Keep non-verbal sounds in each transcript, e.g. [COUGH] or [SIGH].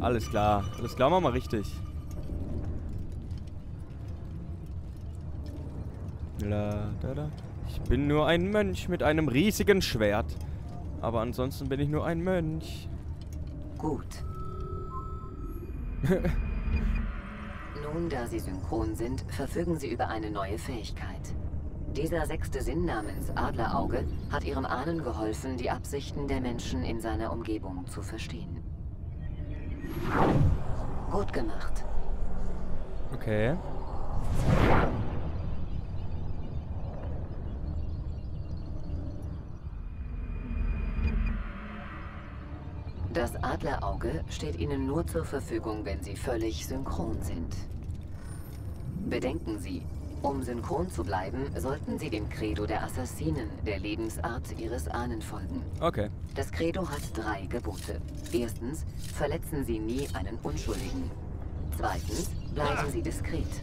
Alles klar. Alles klar, machen wir richtig. La, da, da. Ich bin nur ein Mönch mit einem riesigen Schwert. Aber ansonsten bin ich nur ein Mönch. Gut. [LAUGHS] Nun, da Sie synchron sind, verfügen Sie über eine neue Fähigkeit. Dieser sechste Sinn namens Adlerauge hat Ihrem Ahnen geholfen, die Absichten der Menschen in seiner Umgebung zu verstehen. Gut gemacht. Okay. Das Adlerauge steht Ihnen nur zur Verfügung, wenn Sie völlig synchron sind. Bedenken Sie, um synchron zu bleiben, sollten Sie dem Credo der Assassinen, der Lebensart Ihres Ahnen folgen. Okay. Das Credo hat drei Gebote. Erstens, verletzen Sie nie einen Unschuldigen. Zweitens, bleiben Sie diskret.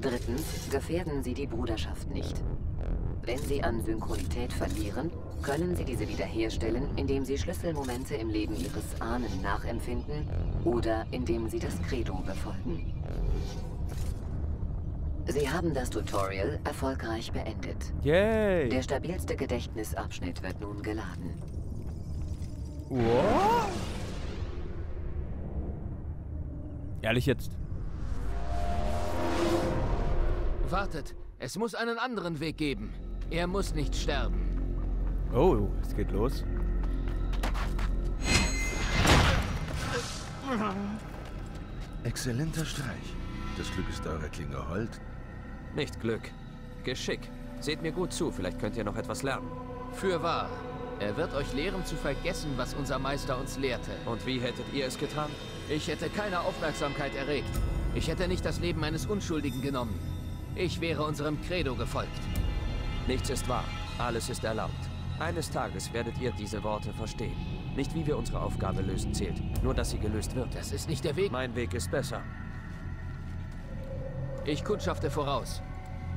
Drittens, gefährden Sie die Bruderschaft nicht. Wenn Sie an Synchronität verlieren, können Sie diese wiederherstellen, indem Sie Schlüsselmomente im Leben Ihres Ahnen nachempfinden oder indem Sie das Credo befolgen. Sie haben das Tutorial erfolgreich beendet. Yay. Der stabilste Gedächtnisabschnitt wird nun geladen. What? Ehrlich jetzt? Wartet, es muss einen anderen Weg geben. Er muss nicht sterben. Oh, es geht los. Exzellenter Streich. Das Glück ist eurer Klinge hold. Nicht Glück. Geschick. Seht mir gut zu, vielleicht könnt ihr noch etwas lernen. Für wahr. Er wird euch lehren zu vergessen, was unser Meister uns lehrte. Und wie hättet ihr es getan? Ich hätte keine Aufmerksamkeit erregt. Ich hätte nicht das Leben eines Unschuldigen genommen. Ich wäre unserem Credo gefolgt. Nichts ist wahr. Alles ist erlaubt. Eines Tages werdet ihr diese Worte verstehen. Nicht wie wir unsere Aufgabe lösen zählt, nur dass sie gelöst wird. Das ist nicht der Weg. Mein Weg ist besser. Ich kundschafte voraus.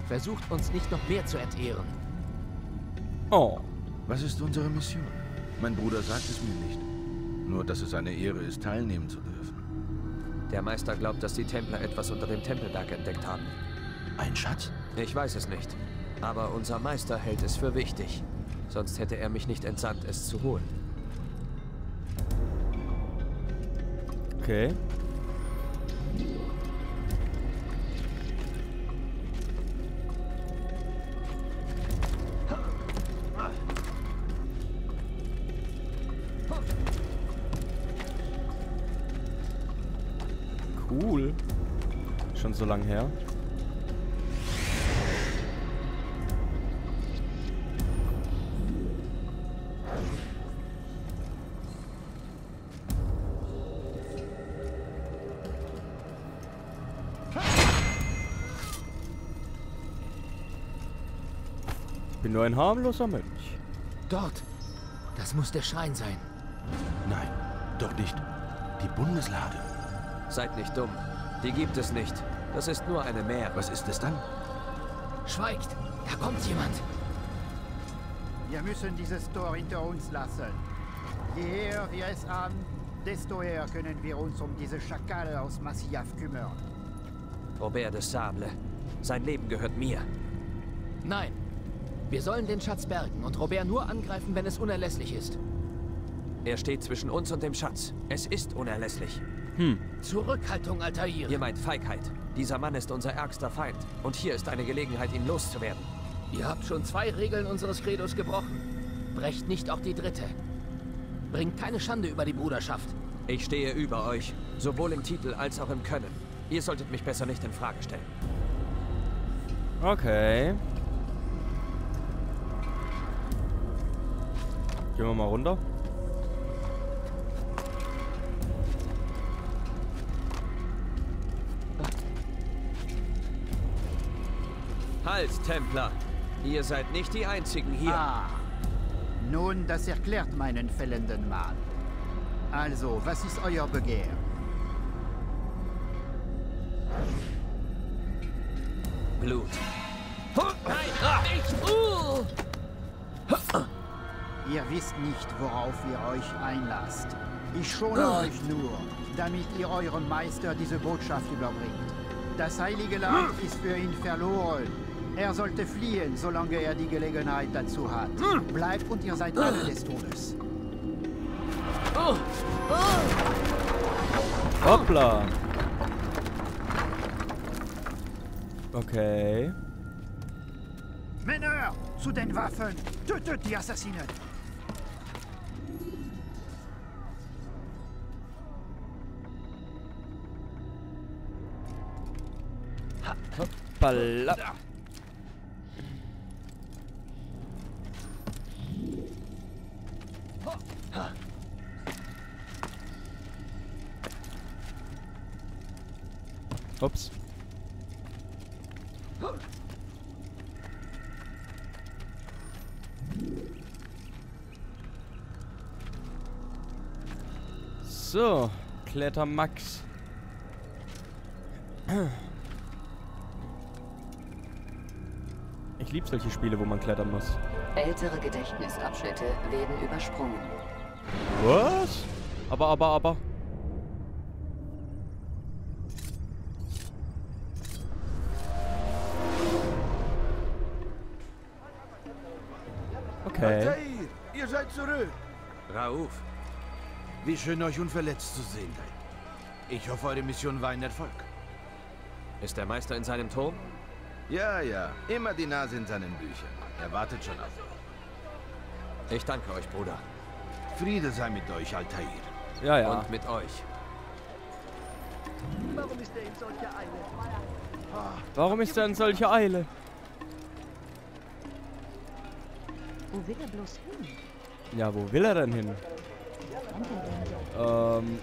Versucht uns nicht noch mehr zu entehren. Oh. Was ist unsere Mission? Mein Bruder sagt es mir nicht. Nur, dass es eine Ehre ist, teilnehmen zu dürfen. Der Meister glaubt, dass die Templer etwas unter dem Tempelberg entdeckt haben. Ein Schatz? Ich weiß es nicht. Aber unser Meister hält es für wichtig. Sonst hätte er mich nicht entsandt, es zu holen. Okay. Schon so lang her. Bin nur ein harmloser Mönch. Dort. Das muss der Schrein sein. Nein, doch nicht. Die Bundeslade. Seid nicht dumm. Die gibt es nicht. Das ist nur eine Mehr. Was ist es dann? Schweigt! Da kommt jemand! Wir müssen dieses Tor hinter uns lassen. Je eher wir es haben, desto eher können wir uns um diese Schakale aus Massiaf kümmern. Robert de Sable. Sein Leben gehört mir. Nein. Wir sollen den Schatz bergen und Robert nur angreifen, wenn es unerlässlich ist. Er steht zwischen uns und dem Schatz. Es ist unerlässlich. Zurückhaltung, Altair! Ihr meint Feigheit. Dieser Mann ist unser ärgster Feind. Und hier ist eine Gelegenheit, ihn loszuwerden. Ihr habt schon zwei Regeln unseres Credos gebrochen. Brecht nicht auch die dritte. Bringt keine Schande über die Bruderschaft. Ich stehe über euch, sowohl im Titel als auch im Können. Ihr solltet mich besser nicht in Frage stellen. Okay. Gehen wir mal runter. Halt, Templer! Ihr seid nicht die Einzigen hier. Ah, nun, das erklärt meinen fällenden Mann. Also, was ist euer Begehr? Blut. Ihr wisst nicht, worauf ihr euch einlasst. Ich schone euch nur, damit ihr eurem Meister diese Botschaft überbringt. Das heilige Land ist für ihn verloren. Er sollte fliehen, solange er die Gelegenheit dazu hat. Bleibt und ihr seid alle des Todes. Hoppla. Okay. Männer, zu den Waffen! Tötet die Assassinen! Hoppala. Ups. So, Kletter Max. Ich liebe solche Spiele, wo man klettern muss. Ältere Gedächtnisabschnitte werden übersprungen. Was? Aber, aber, aber. Okay. Altair, ihr seid zurück. Rauf, Wie schön, euch unverletzt zu sehen. Ich hoffe, eure Mission war ein Erfolg. ist der Meister in seinem Turm? Ja, ja. Immer die Nase in seinen Büchern. Er wartet schon auf euch. Ich danke euch, Bruder. Friede sei mit euch, Altair. Ja, ja. Und mit euch. Warum ist er in solcher Eile? Wo will er bloß hin? Ja, wo will er denn hin? Ähm.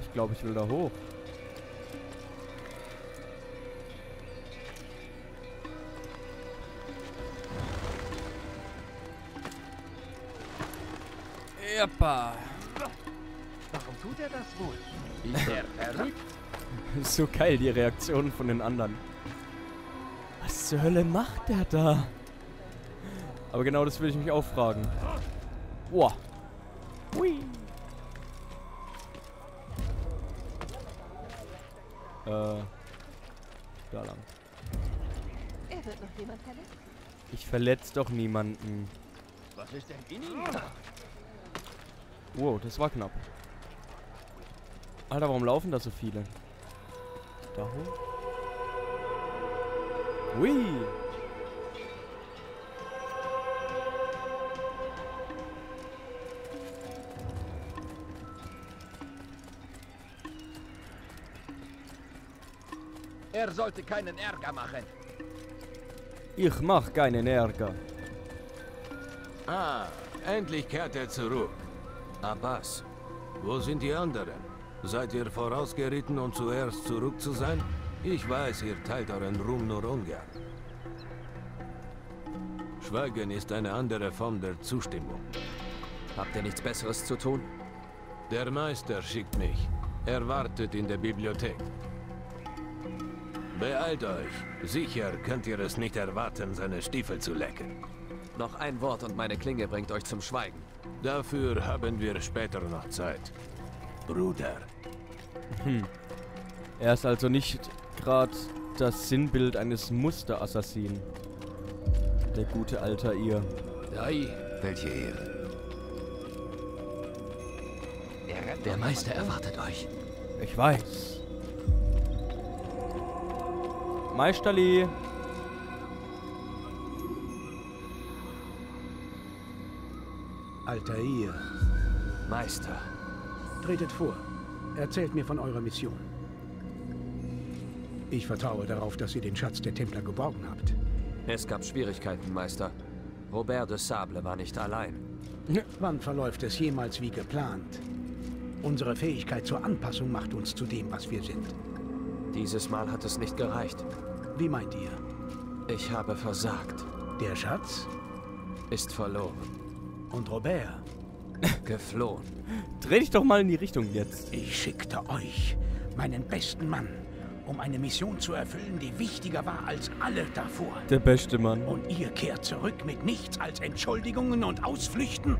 Ich glaube, ich will da hoch. Jeppa. Warum tut er das wohl? Ist er verrückt? [LAUGHS] So geil, die Reaktionen von den anderen. Was zur Hölle macht der da? Aber genau das will ich mich auch fragen. Boah. Hui. Äh. Da lang. Er wird noch jemand verletzt. Ich verletze doch niemanden. Was ist denn in ihm? Wow, das war knapp. Alter, warum laufen da so viele? Da hoch? Hui! Er sollte keinen Ärger machen. Ich mach keinen Ärger. Ah, endlich kehrt er zurück. Abbas, Wo sind die anderen? Seid ihr vorausgeritten, um zuerst zurück zu sein? Ich weiß, ihr teilt euren Ruhm nur ungern. Schweigen ist eine andere Form der Zustimmung. habt ihr nichts Besseres zu tun? Der Meister schickt mich. Er wartet in der Bibliothek. Beeilt euch. Sicher könnt ihr es nicht erwarten, seine Stiefel zu lecken. Noch ein Wort und meine Klinge bringt euch zum Schweigen. Dafür haben wir später noch Zeit. Bruder. Er ist also nicht gerade das Sinnbild eines Musterassassinen. Der gute Altair. Ei, Welche Ehre. der Meister erwartet euch. Ich weiß. Meisterli. Altair, Meister, tretet vor. Erzählt mir von eurer Mission. Ich vertraue darauf, dass ihr den Schatz der Templer geborgen habt. es gab Schwierigkeiten, Meister. Robert de Sable war nicht allein. Wann verläuft es jemals wie geplant? Unsere Fähigkeit zur Anpassung macht uns zu dem, was wir sind. Dieses Mal hat es nicht gereicht. Wie meint ihr? Ich habe versagt. Der Schatz Ist verloren. und Robert? [LAUGHS] Geflohen. Dreh dich doch mal in die Richtung jetzt. Ich schickte euch, meinen besten Mann, um eine Mission zu erfüllen, die wichtiger war als alle davor. Der beste Mann. Und ihr kehrt zurück mit nichts als Entschuldigungen und Ausflüchten?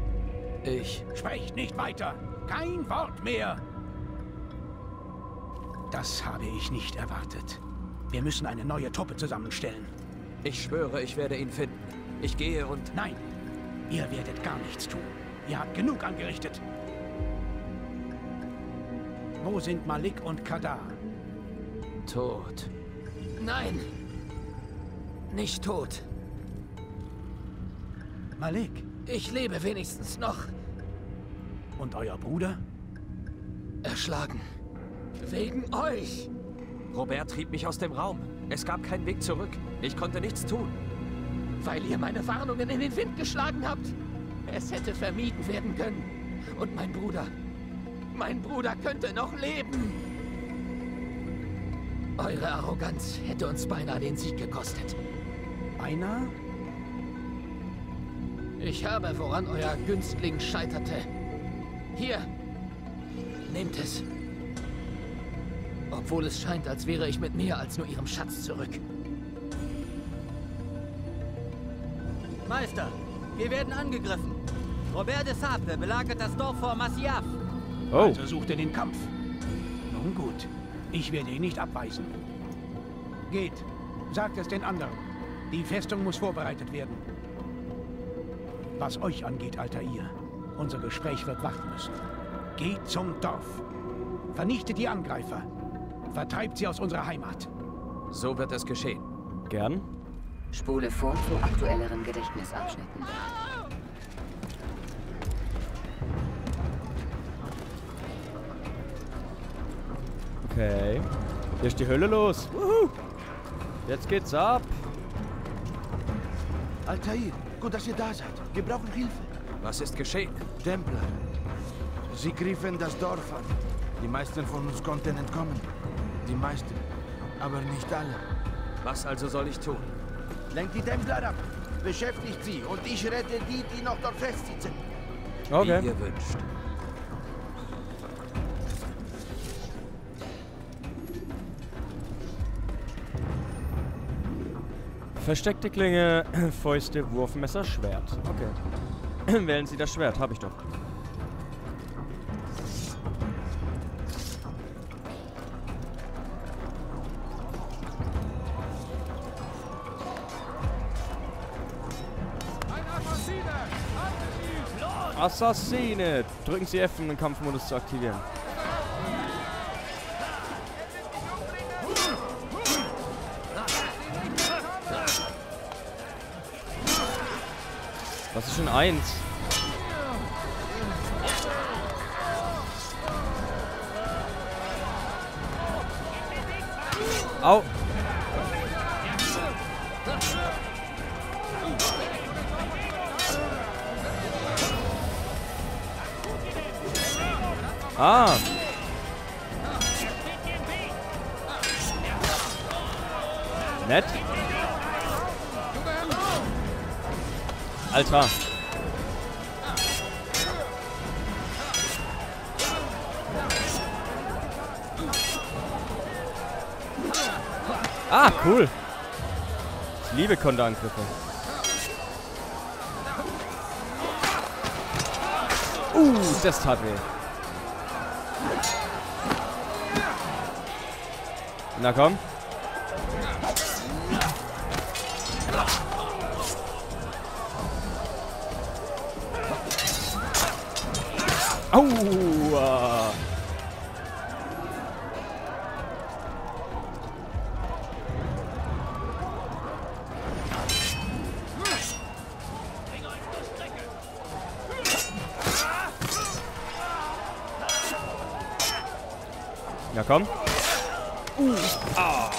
Ich. Sprecht nicht weiter. Kein Wort mehr! Das habe ich nicht erwartet. Wir müssen eine neue Truppe zusammenstellen. Ich schwöre, ich werde ihn finden. Ich gehe und... Nein, ihr werdet gar nichts tun. Ihr habt genug angerichtet. Wo sind Malik und Kadar? Tot. Nein! Nicht tot. Malik Ich lebe wenigstens noch. und euer Bruder? Erschlagen. Wegen euch. Robert trieb mich aus dem Raum. Es gab keinen Weg zurück. Ich konnte nichts tun. Weil ihr meine Warnungen in den Wind geschlagen habt. Es hätte vermieden werden können. Und mein Bruder. Mein Bruder könnte noch leben. Eure Arroganz hätte uns beinahe den Sieg gekostet. Beinahe? Ich habe, woran euer Günstling scheiterte. Hier. Nehmt es. Obwohl es scheint, als wäre ich mit mehr als nur ihrem Schatz zurück. Meister, wir werden angegriffen. Robert de Sable belagert das Dorf vor Masyaf. Oh. Also sucht er den Kampf. Nun gut, ich werde ihn nicht abweisen. Geht, sagt es den anderen. Die Festung muss vorbereitet werden. Was euch angeht, Altair, unser Gespräch wird warten müssen. Geht zum Dorf. Vernichtet die Angreifer. Vertreibt sie aus unserer Heimat. So wird es geschehen. Gern. Spule vor zu aktuelleren Gedächtnisabschnitten. Okay. Hier ist die Hölle los. Wuhu. Jetzt geht's ab. Altair, gut, dass ihr da seid. Wir brauchen Hilfe. Was ist geschehen? Templer. Sie griffen das Dorf an. Die meisten von uns konnten entkommen. Die meisten. Aber nicht alle. Was also soll ich tun? Lenkt die Templer ab. Beschäftigt sie. Und ich rette die, die noch dort festsitzen. Okay. Wie ihr wünscht. Versteckte Klinge, [CLEARS THROAT] Fäuste, Wurfmesser, Schwert. Okay. [CLEARS THROAT] Wählen Sie das Schwert, habe ich doch. Assassine! Drücken Sie F, um den Kampfmodus zu aktivieren. Was ist schon eins? Au! Ah! Nett. Alter. Ah, cool. Ich liebe Konterangriffe. Uh, das tat weh. Na komm. Aua. Ja, komm. Uh, ah.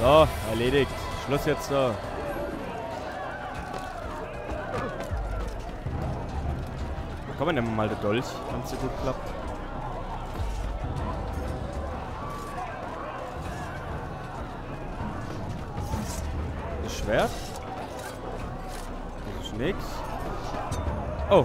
So, erledigt. Schluss jetzt so. Komm, nehmen wir mal den Dolch, wenn es so gut klappt. Schwert. Das ist nix. Oh.